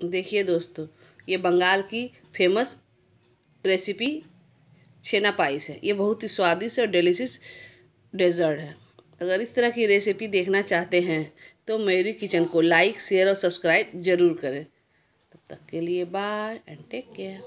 देखिए दोस्तों, ये बंगाल की फ़ेमस रेसिपी छेना पाइस है। ये बहुत ही स्वादिष्ट और डिलीशियस डेजर्ट है। अगर इस तरह की रेसिपी देखना चाहते हैं तो मेरी किचन को लाइक शेयर और सब्सक्राइब ज़रूर करें। तब तक के लिए बाय एंड टेक केयर